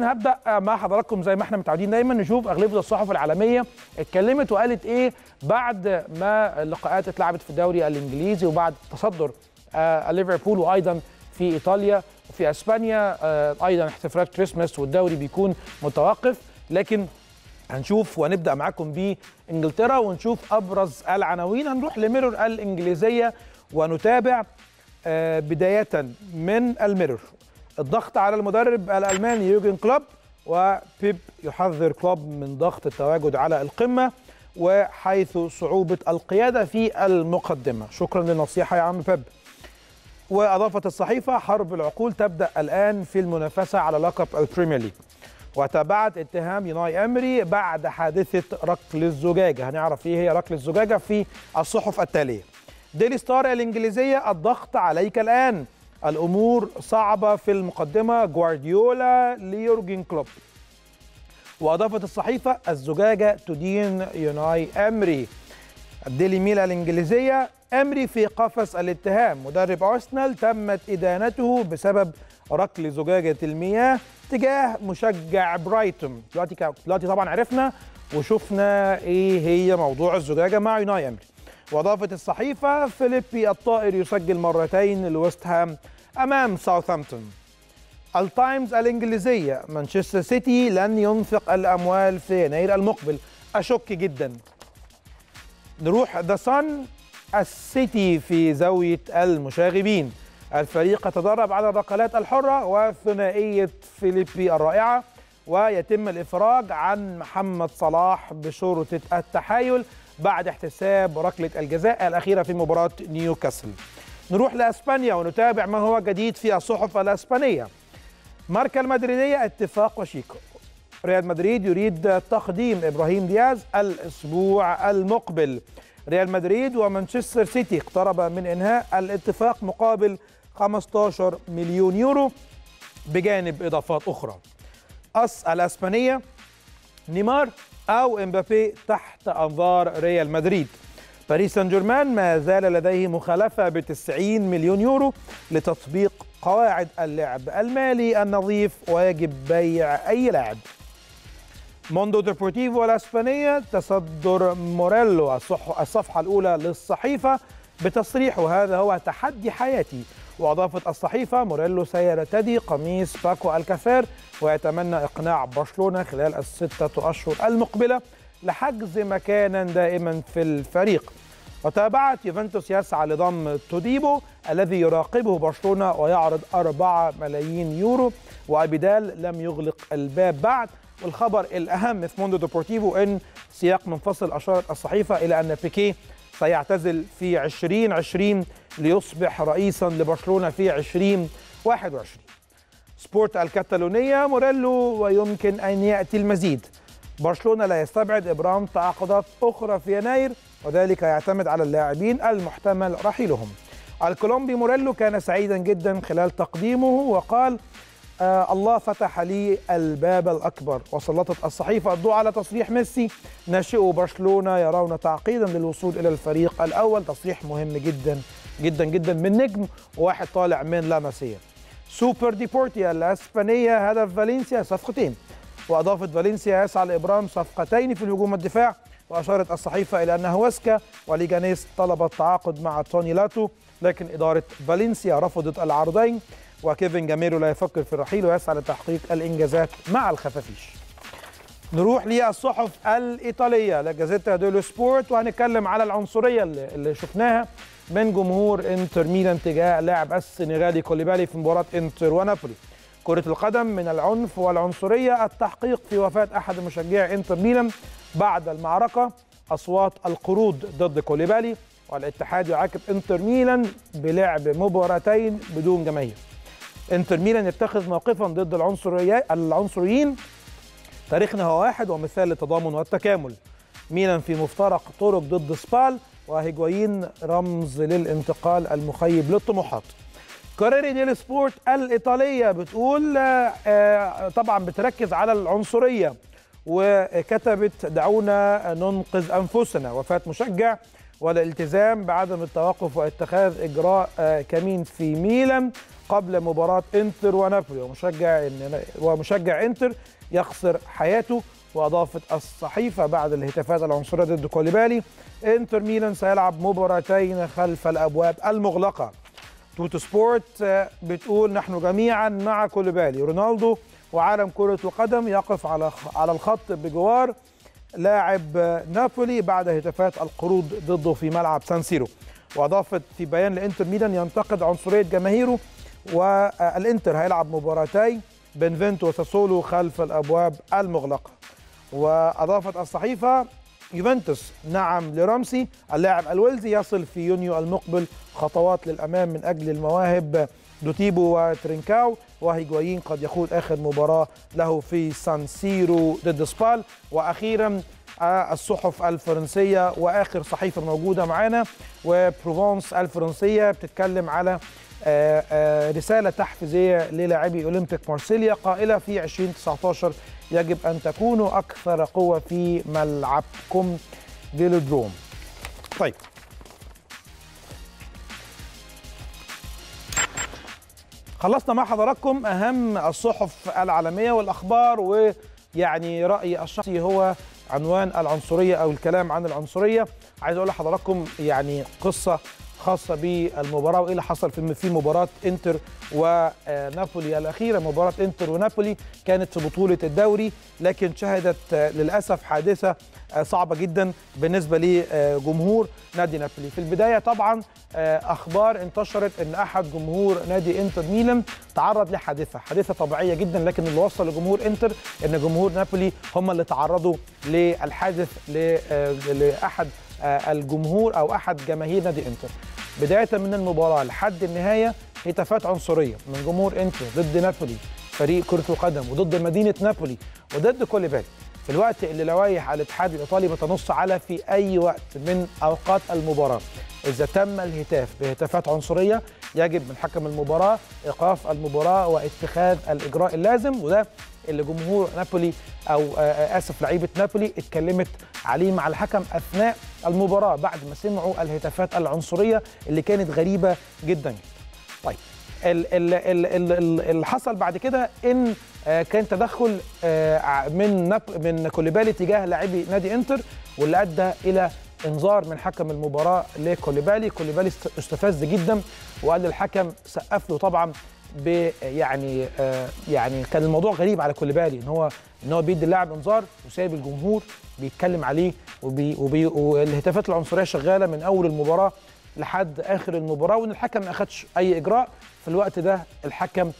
هبدأ مع حضراتكم زي ما إحنا متعودين دايما نشوف أغلبية الصحف العالمية اتكلمت وقالت إيه بعد ما اللقاءات اتلعبت في الدوري الإنجليزي وبعد تصدر آه ليفربول وأيضا في إيطاليا وفي أسبانيا آه أيضا احتفالات كريسماس والدوري بيكون متوقف. لكن هنشوف ونبدا معاكم بإنجلترا ونشوف أبرز العناوين. هنروح لميرور الإنجليزية ونتابع آه بداية من الميرور. الضغط على المدرب الألماني يورجن كلوب وبيب يحذر كلوب من ضغط التواجد على القمة وحيث صعوبة القيادة في المقدمة. شكرا للنصيحة يا عم بيب. واضافت الصحيفة حرب العقول تبدأ الآن في المنافسة على لقب البريمير ليج. وتابعت اتهام يوناي إمري بعد حادثة ركل الزجاجة. هنعرف إيه هي ركل الزجاجة في الصحف التالية. ديلي ستار الإنجليزية الضغط عليك الآن. الأمور صعبة في المقدمة. جوارديولا ليورجن كلوب. وأضافت الصحيفة الزجاجة تدين يوناي إمري. الديلي ميل الإنجليزية إمري في قفص الاتهام. مدرب أرسنال تمت إدانته بسبب ركل زجاجة المياه تجاه مشجع برايتون. دلوقتي دلوقتي طبعا عرفنا وشفنا إيه هي موضوع الزجاجة مع يوناي إمري. وأضافت الصحيفة فيليبي الطائر يسجل مرتين لويست هام أمام ساوثهامبتون. التايمز الإنجليزية مانشستر سيتي لن ينفق الأموال في يناير المقبل. أشك جدا. نروح ذا صن السيتي في زاوية المشاغبين. الفريق يتدرب على الركلات الحرة وثنائيه فيليبي الرائعة ويتم الإفراج عن محمد صلاح بشرطة التحايل بعد احتساب ركلة الجزاء الأخيرة في مباراة نيوكاسل. نروح لإسبانيا ونتابع ما هو جديد في الصحف الإسبانية. ماركا المدريدية اتفاق وشيكو. ريال مدريد يريد تقديم إبراهيم دياز الأسبوع المقبل. ريال مدريد ومانشستر سيتي اقترب من إنهاء الاتفاق مقابل 15 مليون يورو بجانب إضافات أخرى. أس الإسبانية نيمار أو إمبابي تحت أنظار ريال مدريد. باريس سان جيرمان ما زال لديه مخالفة ب 90 مليون يورو لتطبيق قواعد اللعب المالي النظيف ويجب بيع أي لاعب. موندو ديبورتيفو الأسبانية تصدر موريلو الصفحة الأولى للصحيفة بتصريح وهذا هو تحدي حياتي. وأضافت الصحيفة موريلو سيرتدي قميص باكو ألكافير ويتمنى إقناع برشلونة خلال الستة أشهر المقبلة. لحجز مكانا دائما في الفريق. وتابعت يوفنتوس يسعى لضم توديبو الذي يراقبه برشلونة ويعرض 4 ملايين يورو. وأبيدال لم يغلق الباب بعد. والخبر الأهم في موندو ديبورتيفو في سياق منفصل اشارت الصحيفة إلى أن بيكيه سيعتزل في 2020 ليصبح رئيسا لبرشلونة في 2021 سبورت الكتالونيه موريلو ويمكن أن يأتي المزيد. برشلونة لا يستبعد إبرام تعاقدات أخرى في يناير وذلك يعتمد على اللاعبين المحتمل رحيلهم. الكولومبي موريلو كان سعيدا جدا خلال تقديمه وقال آه الله فتح لي الباب الأكبر. وسلطت الصحيفة الضوء على تصريح ميسي ناشئو برشلونة يرون تعقيدا للوصول إلى الفريق الأول. تصريح مهم جدا جدا جدا من نجم وواحد طالع من لاماسيا سوبر ديبورتي الأسبانية هدف فالنسيا صفقتين. وأضافت فالنسيا يسعى لإبرام صفقتين في الهجوم والدفاع وأشارت الصحيفة إلى أن هوسكا وليجانيس طلبا التعاقد مع توني لاتو لكن إدارة فالنسيا رفضت العرضين وكيفن جاميرو لا يفكر في الرحيل ويسعى لتحقيق الإنجازات مع الخفافيش. نروح للصحف الإيطالية لاجازيتا ديلو سبورت وهنتكلم على العنصرية اللي, شفناها من جمهور إنتر ميلان تجاه لاعب السنغالي كوليبالي في مباراة إنتر ونابولي. كرة القدم من العنف والعنصرية التحقيق في وفاة أحد مشجعي إنتر ميلان بعد المعركة. أصوات القرود ضد كوليبالي والاتحاد يعاقب إنتر ميلان بلعب مباراتين بدون جماهير. إنتر ميلان يتخذ موقفا ضد العنصريين. تاريخنا هو واحد ومثال للتضامن والتكامل. ميلان في مفترق طرق ضد سبال وهيجوايين رمز للانتقال المخيب للطموحات. كوريري ديلو سبورت الإيطالية بتقول طبعا بتركز على العنصرية وكتبت دعونا ننقذ أنفسنا. وفاة مشجع والالتزام بعدم التوقف واتخاذ إجراء كمين في ميلان قبل مباراة إنتر ونابولي. ومشجع ومشجع إنتر يخسر حياته وأضافت الصحيفة بعد الهتافات العنصرية ضد كوليبالي إنتر ميلان سيلعب مباراتين خلف الأبواب المغلقة. توتو سبورت بتقول نحن جميعا مع كوليبالي رونالدو وعالم كرة القدم يقف على على الخط بجوار لاعب نابولي بعد هتافات القرود ضده في ملعب سان سيرو. وأضافت في بيان لإنتر ميلان ينتقد عنصرية جماهيره والانتر هيلعب مباراتي بينيفنتو وساسولو خلف الأبواب المغلقة. وأضافت الصحيفة يوفنتوس. نعم لرامزي اللاعب الويلزي يصل في يونيو المقبل خطوات للأمام من أجل المواهب. دوتيبو وترينكاو وهيجوايين قد يخوض آخر مباراة له في سان سيرو ضد سبال. وأخيرا الصحف الفرنسية وآخر صحيفة موجودة معانا لابروفانس الفرنسية بتتكلم على رسالة تحفيزية للاعبي أولمبيك مارسيليا قائلة في 2019 يجب أن تكونوا أكثر قوة في ملعبكم فيلودروم. طيب خلصنا مع حضراتكم أهم الصحف العالمية والأخبار ويعني رايي الشخصي هو عنوان العنصرية أو الكلام عن العنصرية. عايز أقول لحضراتكم يعني قصة خاصة بالمباراة وإيه اللي حصل في مباراة إنتر ونابولي الأخيرة مباراة إنتر ونابولي كانت في بطولة الدوري لكن شهدت للأسف حادثة صعبة جدا بالنسبة لجمهور نادي نابولي. في البداية طبعا أخبار انتشرت إن أحد جمهور نادي إنتر ميلان تعرض لحادثة حادثة طبيعية جدا لكن اللي وصل لجمهور إنتر إن جمهور نابولي هم اللي تعرضوا للحادث لأحد الجمهور أو أحد جماهير نادي إنتر. بداية من المباراة لحد النهاية هتافات عنصرية من جمهور إنتر ضد نابولي فريق كرة القدم وضد مدينة نابولي وضد كوليبالي. في الوقت اللي لوائح الاتحاد الإيطالي بتنص على في أي وقت من أوقات المباراة. إذا تم الهتاف بهتافات عنصرية يجب من حكم المباراة إيقاف المباراة واتخاذ الإجراء اللازم وده اللي جمهور نابولي أو آسف لعيبة نابولي اتكلمت عليه مع الحكم أثناء المباراة بعد ما سمعوا الهتافات العنصرية اللي كانت غريبة جدا. اللي حصل بعد كده إن كان تدخل من من كوليبالي تجاه لاعبي نادي إنتر واللي أدى إلى إنذار من حكم المباراة لكوليبالي. كوليبالي استفز جدا وقال للحكم سقف له طبعا يعني آه يعني كان الموضوع غريب على كوليبالي إن هو إن هو بيدي اللاعب إنذار وسايب الجمهور بيتكلم عليه والهتافات العنصرية شغالة من أول المباراة. لحد آخر المباراة وإن الحكم ما أخدش أي إجراء في الوقت ده الحكم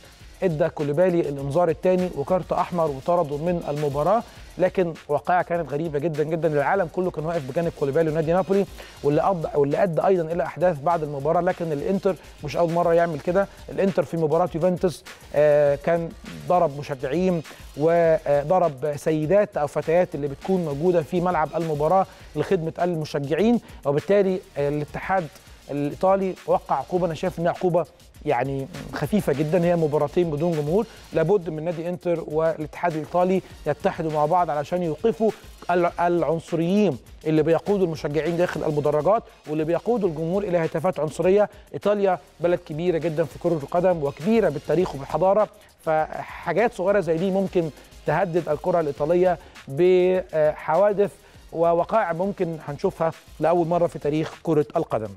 إدى كوليبالي الإنذار الثاني وكارت أحمر وطرده من المباراة لكن واقعة كانت غريبة جدا جدا العالم كله كان واقف بجانب كوليبالي ونادي نابولي واللي. واللي أدى أيضا إلى أحداث بعد المباراة لكن الإنتر مش أول مرة يعمل كده الإنتر في مباراة يوفنتوس آه كان ضرب مشجعين وضرب سيدات أو فتيات اللي بتكون موجودة في ملعب المباراة لخدمة المشجعين وبالتالي الاتحاد الإيطالي وقع عقوبة أنا شايف إنها عقوبة يعني خفيفة جدا هي مباراتين بدون جمهور. لابد من نادي إنتر والاتحاد الإيطالي يتحدوا مع بعض علشان يوقفوا العنصريين اللي بيقودوا المشجعين داخل المدرجات واللي بيقودوا الجمهور إلى هتافات عنصرية. إيطاليا بلد كبيرة جدا في كرة القدم وكبيرة بالتاريخ وبالحضارة. فحاجات صغيرة زي دي ممكن تهدد الكرة الإيطالية بحوادث ووقائع ممكن هنشوفها لأول مرة في تاريخ كرة القدم.